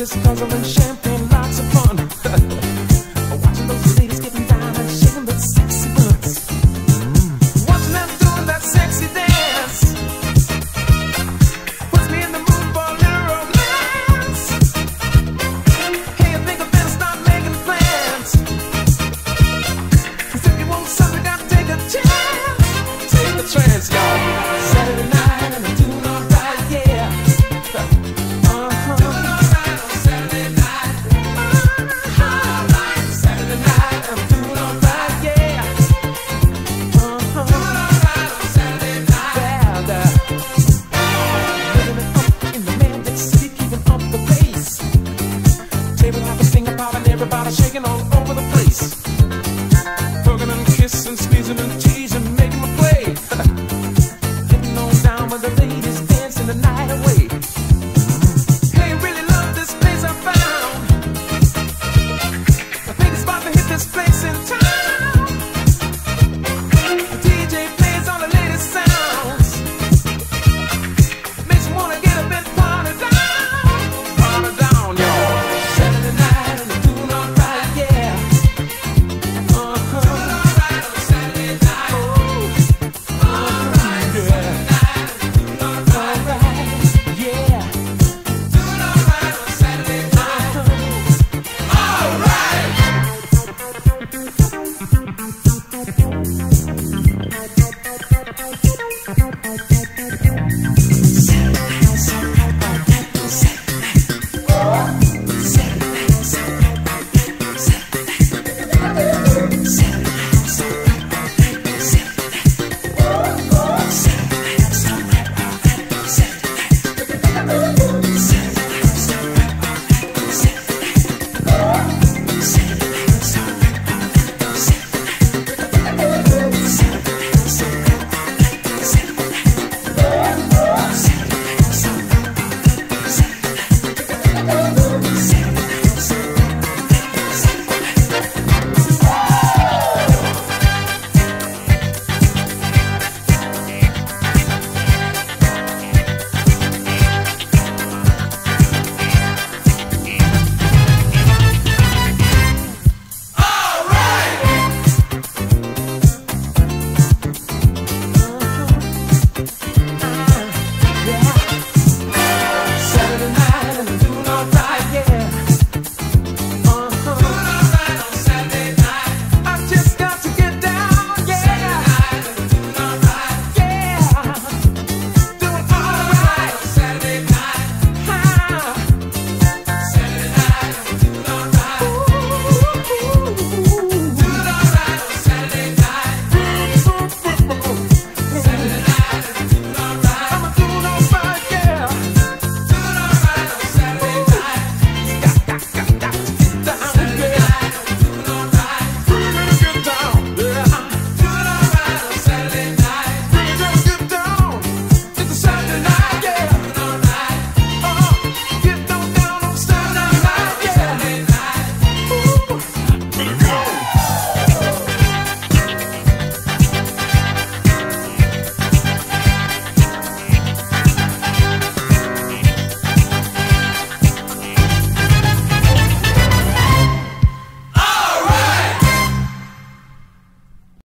Francis puzzle and champagne. shaking all over the place.